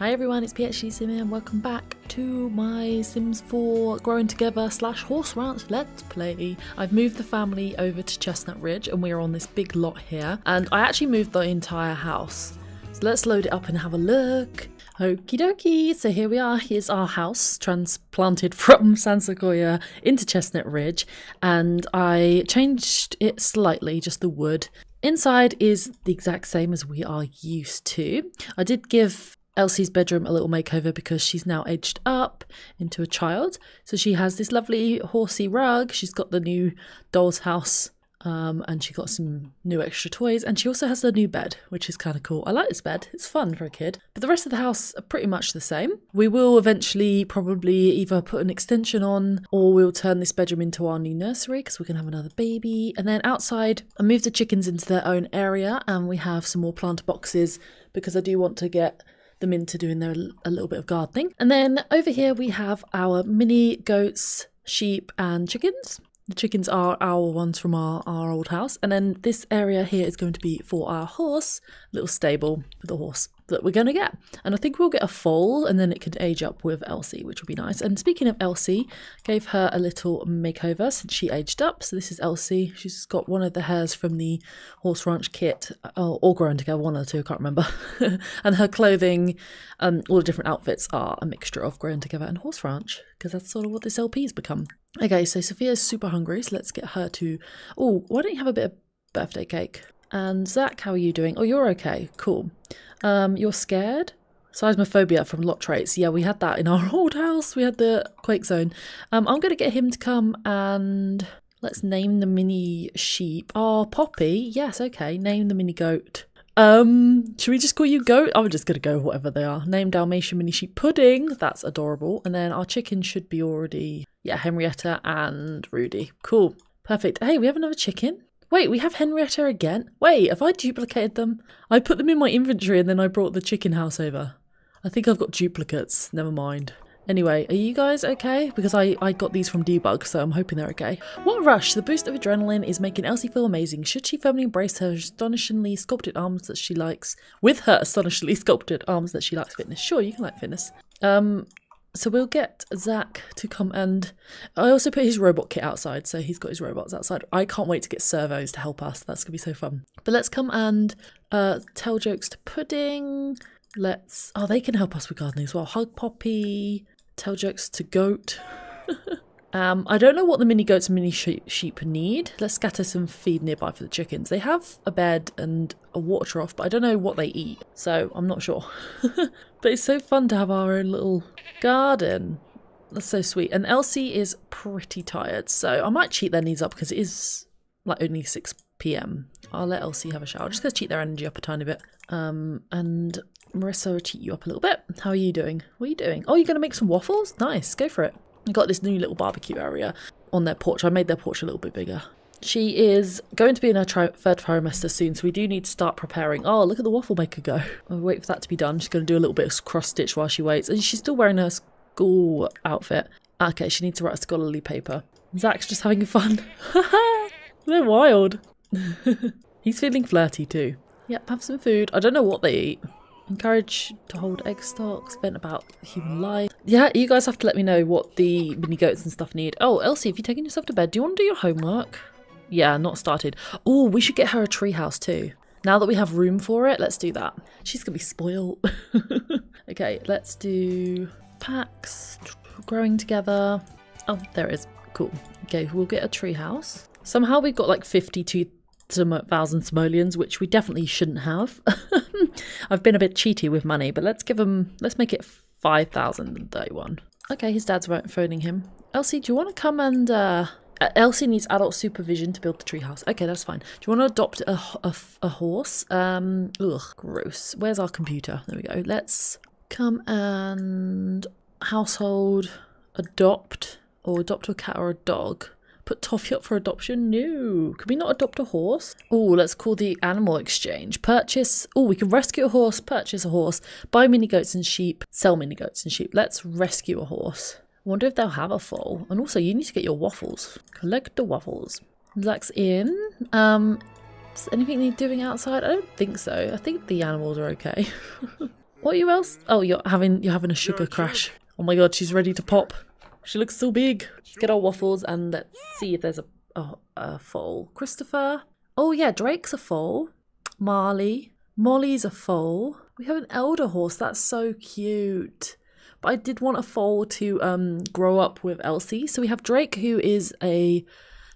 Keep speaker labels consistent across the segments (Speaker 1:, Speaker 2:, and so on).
Speaker 1: Hi everyone, it's PhD Simmer and welcome back to my Sims 4 Growing Together slash Horse Ranch Let's Play. I've moved the family over to Chestnut Ridge and we're on this big lot here and I actually moved the entire house. So let's load it up and have a look. Okie dokie, so here we are. Here's our house transplanted from San Sequoia into Chestnut Ridge and I changed it slightly, just the wood. Inside is the exact same as we are used to. I did give Elsie's bedroom a little makeover because she's now aged up into a child. So she has this lovely horsey rug. She's got the new doll's house um, and she got some new extra toys. And she also has the new bed, which is kind of cool. I like this bed, it's fun for a kid. But the rest of the house are pretty much the same. We will eventually probably either put an extension on or we'll turn this bedroom into our new nursery because we can have another baby. And then outside, I moved the chickens into their own area and we have some more planter boxes because I do want to get them into doing their a little bit of gardening. And then over here we have our mini goats, sheep and chickens. The chickens are our ones from our, our old house. And then this area here is going to be for our horse, little stable for the horse that we're going to get. And I think we'll get a foal and then it can age up with Elsie, which will be nice. And speaking of Elsie, gave her a little makeover since she aged up. So this is Elsie. She's got one of the hairs from the Horse Ranch kit, oh, all grown together, one or two, I can't remember. and her clothing, um, all the different outfits are a mixture of grown together and Horse Ranch, because that's sort of what this LP's become. Okay, so Sophia's super hungry, so let's get her to... Oh, why don't you have a bit of birthday cake? And Zach, how are you doing? Oh, you're okay. Cool. Um, you're scared? Seismophobia from lot traits. Yeah, we had that in our old house. We had the quake zone. Um, I'm going to get him to come and let's name the mini sheep. Oh, Poppy. Yes, okay. Name the mini goat. Um, should we just call you goat? I'm just going to go whatever they are. Name Dalmatian mini sheep pudding. That's adorable. And then our chicken should be already, yeah, Henrietta and Rudy. Cool. Perfect. Hey, we have another chicken. Wait, we have Henrietta again? Wait, have I duplicated them? I put them in my inventory and then I brought the chicken house over. I think I've got duplicates. Never mind. Anyway, are you guys okay? Because I, I got these from Debug, so I'm hoping they're okay. What rush! The boost of adrenaline is making Elsie feel amazing. Should she firmly embrace her astonishingly sculpted arms that she likes, with her astonishingly sculpted arms that she likes fitness? Sure, you can like fitness. Um, so we'll get Zach to come and I also put his robot kit outside, so he's got his robots outside. I can't wait to get servos to help us. That's gonna be so fun. But let's come and uh, tell jokes to Pudding. Let's oh they can help us with gardening as well. Hug Poppy, tell jokes to Goat. Um, I don't know what the mini goats and mini sheep need. Let's scatter some feed nearby for the chickens. They have a bed and a water trough, but I don't know what they eat, so I'm not sure. but it's so fun to have our own little garden. That's so sweet. And Elsie is pretty tired, so I might cheat their needs up because it is like only 6 p.m. I'll let Elsie have a shower. Just going to cheat their energy up a tiny bit. Um, and Marissa will cheat you up a little bit. How are you doing? What are you doing? Oh, you're going to make some waffles? Nice, go for it. Got this new little barbecue area on their porch. I made their porch a little bit bigger. She is going to be in her tri third trimester soon, so we do need to start preparing. Oh, look at the waffle maker go. I'll wait for that to be done. She's going to do a little bit of cross stitch while she waits. And she's still wearing her school outfit. Okay, she needs to write a scholarly paper. Zach's just having fun. They're wild. He's feeling flirty too. Yep, have some food. I don't know what they eat. Encourage to hold egg stocks, vent about human life. Yeah, you guys have to let me know what the mini goats and stuff need. Oh, Elsie, have you taken yourself to bed? Do you want to do your homework? Yeah, not started. Oh, we should get her a treehouse too. Now that we have room for it, let's do that. She's going to be spoiled. okay, let's do packs, growing together. Oh, there it is. Cool. Okay, we'll get a treehouse. Somehow we've got like 52 thousand simoleons, which we definitely shouldn't have. I've been a bit cheaty with money, but let's give him, let's make it 5,031. Okay, his dad's phoning him. Elsie, do you want to come and, uh, Elsie needs adult supervision to build the treehouse. Okay, that's fine. Do you want to adopt a, a, a horse? Um, ugh, gross. Where's our computer? There we go. Let's come and household adopt or adopt a cat or a dog. Put Toffee up for adoption? No. Can we not adopt a horse? Oh, let's call the animal exchange. Purchase. Oh, we can rescue a horse, purchase a horse, buy mini goats and sheep, sell mini goats and sheep. Let's rescue a horse. I wonder if they'll have a foal. And also, you need to get your waffles. Collect the waffles. Zach's in. Um, is anything need doing outside? I don't think so. I think the animals are okay. What are you else? Oh, you're having you're having a sugar crash. Oh my god, she's ready to pop. She looks so big. Let's get our waffles and let's see if there's a oh, a foal. Christopher. Oh yeah, Drake's a foal. Marley. Molly's a foal. We have an elder horse. That's so cute. But I did want a foal to um grow up with Elsie. So we have Drake, who is a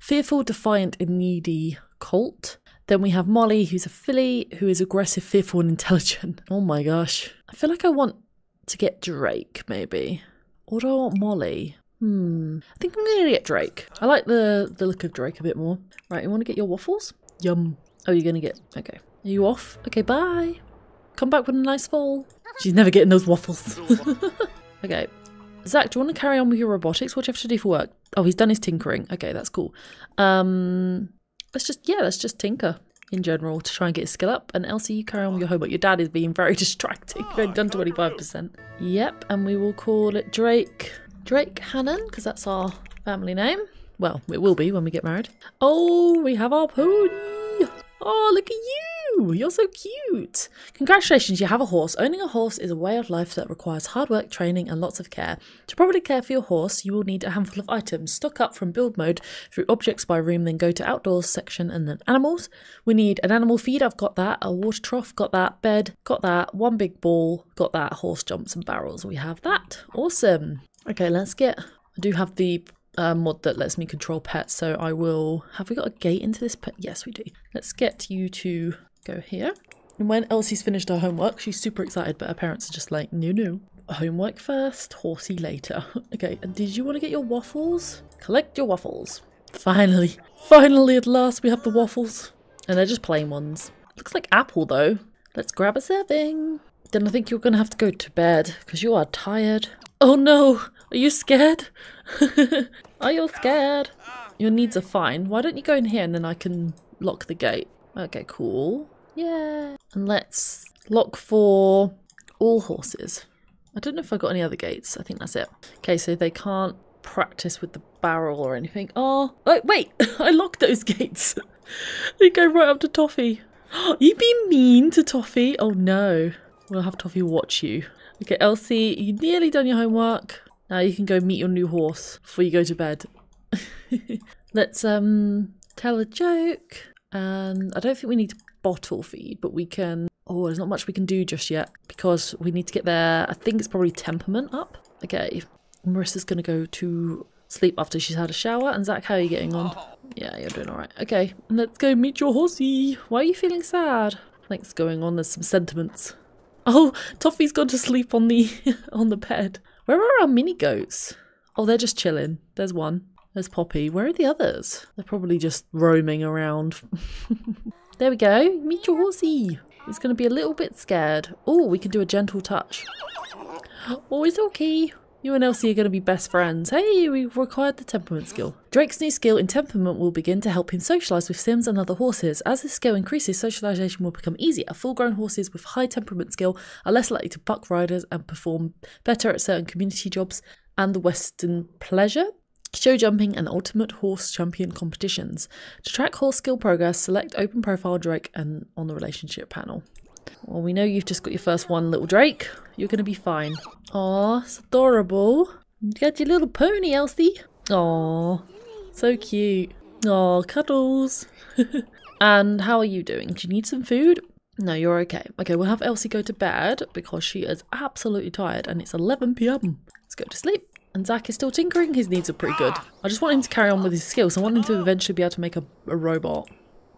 Speaker 1: fearful, defiant, and needy colt. Then we have Molly, who's a filly, who is aggressive, fearful, and intelligent. Oh my gosh. I feel like I want to get Drake, maybe. Or do I want Molly? Hmm. I think I'm going to get Drake. I like the, the look of Drake a bit more. Right, you want to get your waffles? Yum. Oh, you're going to get... Okay. Are you off? Okay, bye. Come back with a nice fall. She's never getting those waffles. okay. Zach, do you want to carry on with your robotics? What do you have to do for work? Oh, he's done his tinkering. Okay, that's cool. Um, let's just, yeah, let's just tinker in general to try and get his skill up. And Elsie, you carry on with your homework. Your dad is being very distracting. You've only done 25%. Yep, and we will call it Drake. Drake Hannon, because that's our family name. Well, it will be when we get married. Oh, we have our pony. Oh, look at you! You're so cute! Congratulations, you have a horse. Owning a horse is a way of life that requires hard work, training, and lots of care. To properly care for your horse, you will need a handful of items. Stock up from build mode through objects by room, then go to outdoors section and then animals. We need an animal feed, I've got that. A water trough, got that. Bed, got that. One big ball, got that. Horse jumps and barrels, we have that. Awesome. Okay, let's get. I do have the uh, mod that lets me control pets, so I will. Have we got a gate into this pet? Yes, we do. Let's get you to go here. And when Elsie's finished her homework, she's super excited, but her parents are just like, no, no. Homework first, horsey later. okay, and did you want to get your waffles? Collect your waffles. Finally. Finally, at last, we have the waffles. And they're just plain ones. Looks like apple, though. Let's grab a serving. Then I think you're going to have to go to bed because you are tired. Oh no! Are you scared? are you scared? Your needs are fine. Why don't you go in here and then I can lock the gate? Okay, cool. Yeah. And let's lock for all horses. I don't know if I got any other gates. I think that's it. Okay, so they can't practice with the barrel or anything. Oh, oh wait! I locked those gates. they go right up to Toffee. You be mean to Toffee? Oh no. We'll have Toffee watch you. Okay, Elsie, you nearly done your homework. Now you can go meet your new horse before you go to bed. Let's um tell a joke. And I don't think we need to bottle feed, but we can... Oh, there's not much we can do just yet because we need to get their... I think it's probably temperament up. Okay, Marissa's going to go to sleep after she's had a shower. And Zach, how are you getting on? Yeah, you're doing alright. Okay, let's go meet your horsey. Why are you feeling sad? Thanks going on. There's some sentiments. Oh, Toffee's gone to sleep on the on the bed. Where are our mini goats? Oh, they're just chilling. There's one. There's Poppy. Where are the others? They're probably just roaming around. there we go. Meet your horsey. He's going to be a little bit scared. Oh, we can do a gentle touch. Oh, it's okay. You and Elsie are going to be best friends. Hey, we've acquired the temperament skill. Drake's new skill in temperament will begin to help him socialise with Sims and other horses. As this skill increases, socialisation will become easier. Full-grown horses with high temperament skill are less likely to buck riders and perform better at certain community jobs and the Western pleasure, show jumping and ultimate horse champion competitions. To track horse skill progress, select open profile Drake and on the relationship panel. Well, we know you've just got your first one, little Drake. You're going to be fine. Aw, it's adorable. You got your little pony, Elsie. Aw, so cute. Aw, cuddles. and how are you doing? Do you need some food? No, you're okay. Okay, we'll have Elsie go to bed because she is absolutely tired and it's 11 p.m. Let's go to sleep. And Zach is still tinkering. His needs are pretty good. I just want him to carry on with his skills. I want him to eventually be able to make a, a robot.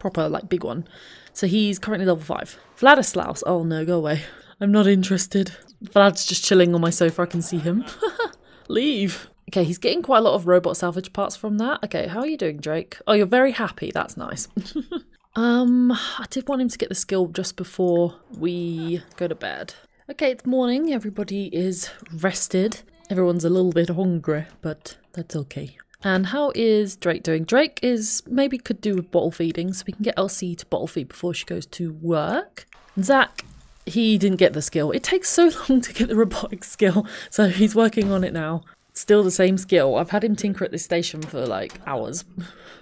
Speaker 1: Proper, like, big one. So he's currently level 5. Vladislaus. Oh no, go away. I'm not interested. Vlad's just chilling on my sofa. I can see him. Leave. Okay, he's getting quite a lot of robot salvage parts from that. Okay, how are you doing, Drake? Oh, you're very happy. That's nice. um, I did want him to get the skill just before we go to bed. Okay, it's morning. Everybody is rested. Everyone's a little bit hungry, but that's okay. And how is Drake doing? Drake is maybe could do with bottle feeding, so we can get Elsie to bottle feed before she goes to work. Zach, he didn't get the skill. It takes so long to get the robotic skill, so he's working on it now. Still the same skill. I've had him tinker at this station for like hours.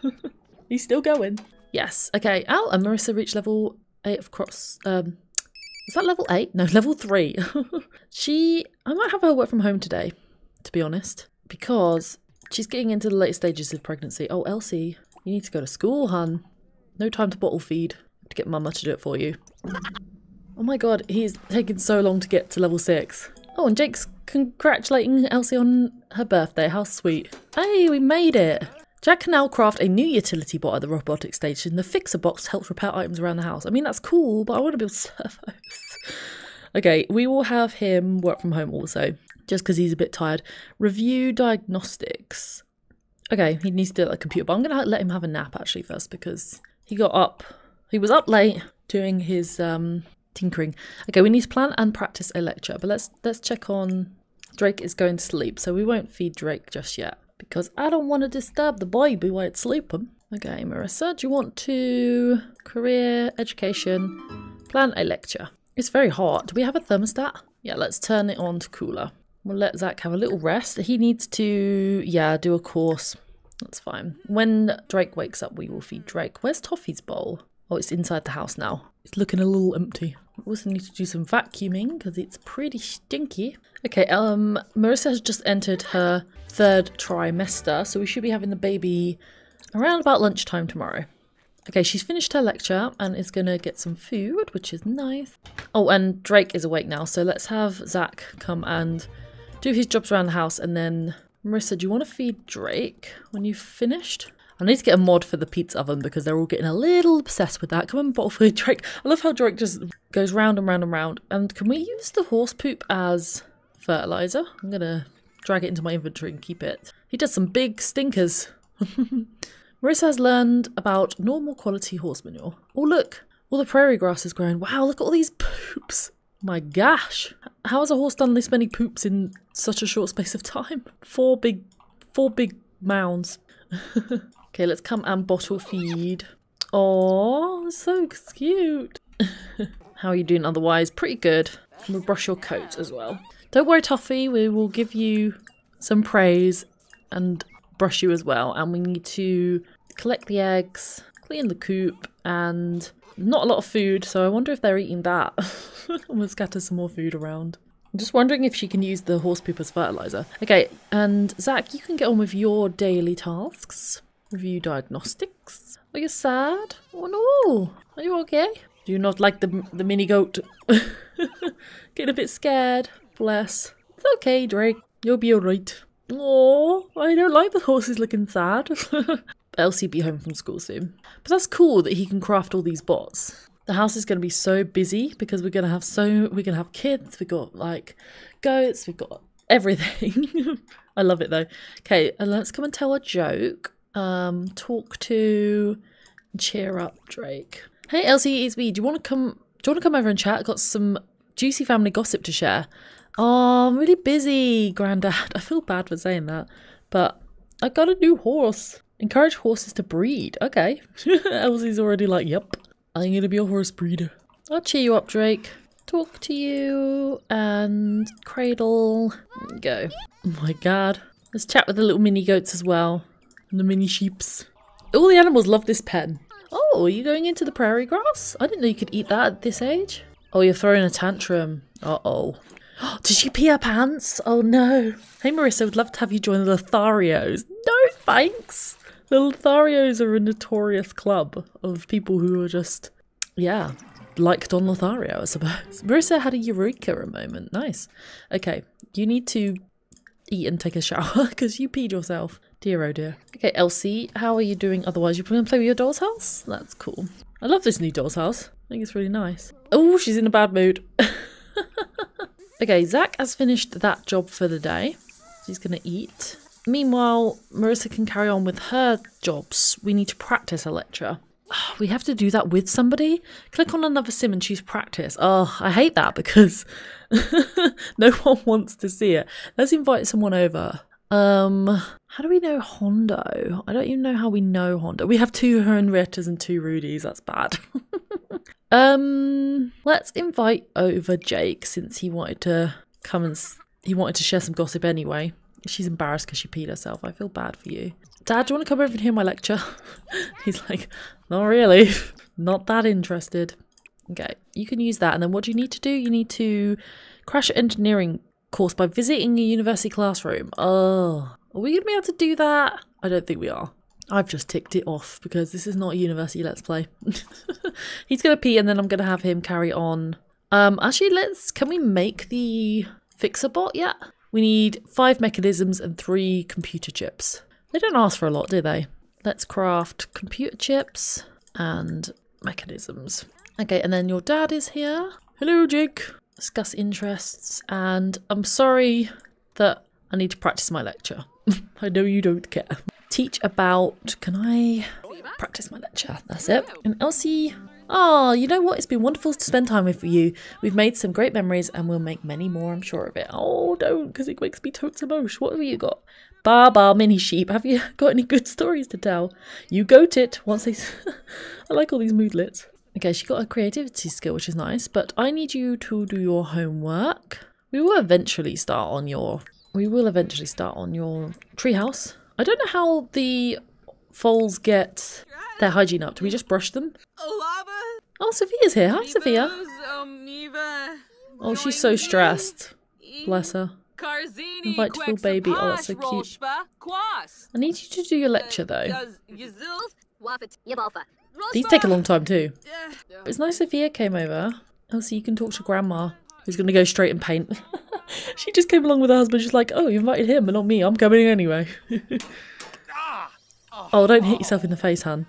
Speaker 1: he's still going. Yes. Okay. Al and Marissa reach level 8 of cross. Um, Is that level 8? No, level 3. she, I might have her work from home today, to be honest, because she's getting into the late stages of pregnancy. Oh, Elsie, you need to go to school, hun. No time to bottle feed. To get mama to do it for you. Oh my god, he's taking so long to get to level 6. Oh, and Jake's congratulating Elsie on her birthday. How sweet. Hey, we made it. Jack can now craft a new utility bot at the robotic station. The fixer bot helps repair items around the house. I mean, that's cool, but I want to build servos. okay, we will have him work from home also, just because he's a bit tired. Review diagnostics. Okay, he needs to do a computer, but I'm to let him have a nap actually first because he got up. He was up late doing his um, tinkering. Okay, we need to plan and practice a lecture, but let's let's check on Drake is going to sleep, so we won't feed Drake just yet because I don't want to disturb the baby while it's sleeping. Okay, Marissa, do you want to career, education, plan a lecture? It's very hot. Do we have a thermostat? Yeah, let's turn it on to cooler. We'll let Zach have a little rest. He needs to, yeah, do a course. That's fine. When Drake wakes up, we will feed Drake. Where's Toffee's bowl? Oh, it's inside the house now. It's looking a little empty. We also need to do some vacuuming because it's pretty stinky. Okay, um, Marissa has just entered her third trimester, so we should be having the baby around about lunchtime tomorrow. Okay, she's finished her lecture and is to get some food, which is nice. Oh, and Drake is awake now, so let's have Zach come and do his jobs around the house and then... Marissa, do you want to feed Drake when you've finished? I need to get a mod for the pizza oven because they're all getting a little obsessed with that. Come on, bottle feed Drake. I love how Drake just goes round and round and round. And can we use the horse poop as fertilizer? I'm going to drag it into my inventory and keep it. He does some big stinkers. Marissa has learned about normal quality horse manure. Oh, look. All the prairie grass is growing. Wow, look at all these poops. My gosh. How has a horse done this many poops in such a short space of time? Four big, four big mounds. Okay, let's come and bottle feed. Oh, so cute. How are you doing otherwise? Pretty good. We'll brush your coat as well. Don't worry, Toffee. We will give you some praise and brush you as well. And we need to collect the eggs, clean the coop, and not a lot of food. So I wonder if they're eating that. we'll scatter some more food around. I'm just wondering if she can use the horse poop as fertilizer. Okay, and Zach, you can get on with your daily tasks. Review diagnostics. Are you sad? Oh no. Are you okay? Do you not like the the mini goat? Getting a bit scared. Bless. It's okay, Drake. You'll be alright. Oh, I don't like the horses looking sad. Elsie be home from school soon. But that's cool that he can craft all these bots. The house is going to be so busy because we're going to have so we're going to have kids. We've got like goats. We've got everything. I love it though. Okay, let's come and tell a joke um, talk to, cheer up Drake. Hey Elsie, it's me. Do you want to come? Do you want to come over and chat? I've Got some juicy family gossip to share. Oh, I'm really busy, Grandad. I feel bad for saying that, but I got a new horse. Encourage horses to breed. Okay. Elsie's already like, yep, I'm gonna be a horse breeder. I'll cheer you up, Drake. Talk to you and cradle. Go. Oh my god. Let's chat with the little mini goats as well. And the mini sheeps. All the animals love this pen. Oh, are you going into the prairie grass? I didn't know you could eat that at this age. Oh, you're throwing a tantrum. Uh-oh. Did she pee her pants? Oh no. Hey Marissa, would love to have you join the Lotharios. No thanks. The Lotharios are a notorious club of people who are just, yeah, like Don Lothario, I suppose. Marissa had a eureka moment. Nice. Okay, you need to eat and take a shower because you peed yourself. Dear oh dear. Okay, Elsie, how are you doing otherwise? You going to play with your doll's house? That's cool. I love this new doll's house. I think it's really nice. Oh, she's in a bad mood. okay, Zach has finished that job for the day. She's going to eat. Meanwhile, Marissa can carry on with her jobs. We need to practice a lecture. we have to do that with somebody? Click on another sim and choose practice. Oh, I hate that because no one wants to see it. Let's invite someone over. Um, how do we know Hondo? I don't even know how we know Hondo. We have two Henriettas and two Rudys. That's bad. um, let's invite over Jake since he wanted to come and he wanted to share some gossip anyway. She's embarrassed because she peed herself. I feel bad for you. Dad, do you want to come over and hear my lecture? He's like, not really. Not that interested. Okay, you can use that. And then what do you need to do? You need to crash engineering course by visiting a university classroom. Oh, are we going to be able to do that? I don't think we are. I've just ticked it off because this is not a university let's play. He's going to pee and then I'm going to have him carry on. Um, actually, let's, can we make the fixer bot yet? We need five mechanisms and three computer chips. They don't ask for a lot, do they? Let's craft computer chips and mechanisms. Okay, and then your dad is here. Hello, Jake. Discuss interests, and I'm sorry that I need to practice my lecture. I know you don't care. Teach about. Can I practice my lecture? That's it. And Elsie. Oh, you know what? It's been wonderful to spend time with you. We've made some great memories and we'll make many more, I'm sure of it. Oh, don't, because it makes me totes emotion. What have you got? Bar bar mini sheep. Have you got any good stories to tell? You goat it. Once they. I like all these moodlets. Okay, she got a creativity skill, which is nice, but I need you to do your homework. We will eventually start on your. We will eventually start on your treehouse. I don't know how the foals get their hygiene up. Do we just brush them? Oh, Sophia's here. Hi, Sophia. Oh, she's so stressed. Bless her. Invite to feel baby. Oh, that's so cute. I need you to do your lecture though. These take a long time too. It's nice Sophia came over. Oh, so you can talk to Grandma, who's going to go straight and paint. she just came along with her husband. She's like, oh, you invited him, but not me. I'm coming anyway. Ah! oh, don't hit yourself in the face, Han.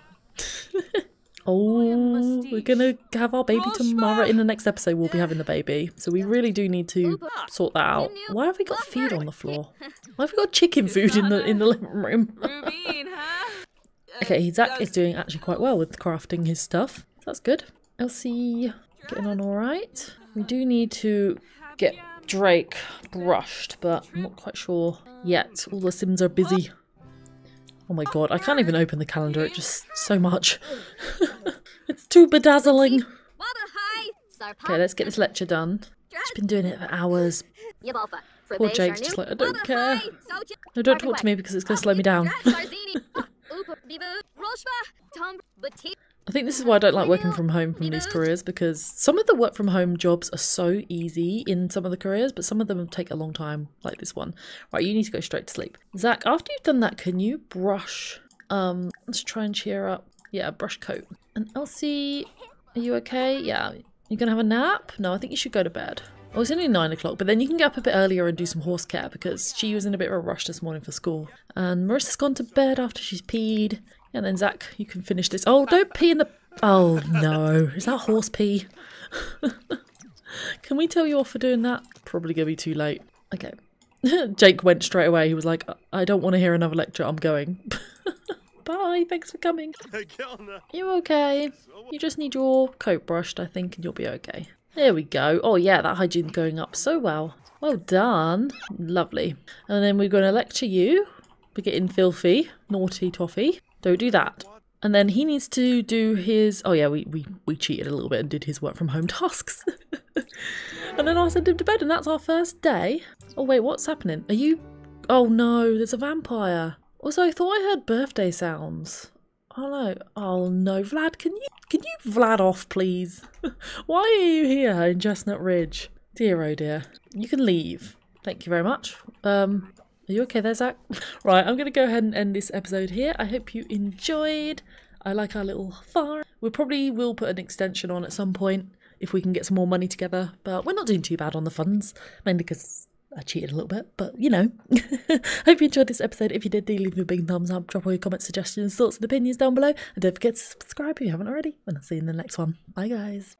Speaker 1: Oh, we're gonna have our baby tomorrow. In the next episode, we'll be having the baby. So we really do need to sort that out. Why have we got feed on the floor? Why have we got chicken food in the in the living room? okay, Zach is doing actually quite well with crafting his stuff. That's good. Elsie getting on all right. We do need to get Drake brushed, but I'm not quite sure yet. All the Sims are busy. Oh my god, I can't even open the calendar, it's just so much. it's too bedazzling. Okay, let's get this lecture done. She's been doing it for hours. Poor Jake's just like, I don't care. No, don't talk to me because it's going to slow me down. I think this is why I don't like working from home from these careers because some of the work from home jobs are so easy in some of the careers, but some of them take a long time, like this one. Right, you need to go straight to sleep. Zach, after you've done that, can you brush? Um, let's try and cheer up. Yeah, brush coat. And Elsie, are you okay? Yeah. You're gonna have a nap? No, I think you should go to bed. Oh, it's only nine o'clock, but then you can get up a bit earlier and do some horse care because she was in a bit of a rush this morning for school. And Marissa's gone to bed after she's peed. And then Zach, you can finish this. Oh, don't pee in the. Oh no, is that horse pee? can we tell you off for doing that? Probably gonna be too late. Okay. Jake went straight away. He was like, I don't want to hear another lecture. I'm going. Bye. Thanks for coming. You okay? You just need your coat brushed, I think, and you'll be okay. There we go. Oh yeah, that hygiene's going up so well. Well done. Lovely. And then we're going to lecture you. We're getting filthy, naughty toffee. Don't do that. And then he needs to do his. Oh yeah, we we we cheated a little bit and did his work from home tasks. and then I sent him to bed, and that's our first day. Oh wait, what's happening? Are you? Oh no, there's a vampire. Also, I thought I heard birthday sounds. Oh no! Oh no, Vlad, can you can you Vlad off, please? Why are you here in Chestnut Ridge? Dear oh dear. You can leave. Thank you very much. Um, are you okay there, Zach? right, I'm going to go ahead and end this episode here. I hope you enjoyed. I like our little farm. We probably will put an extension on at some point if we can get some more money together, but we're not doing too bad on the funds, mainly because I cheated a little bit, but you know. I hope you enjoyed this episode. If you did, do leave me a big thumbs up, drop all your comments, suggestions, thoughts, and opinions down below, and don't forget to subscribe if you haven't already. And I'll see you in the next one. Bye, guys.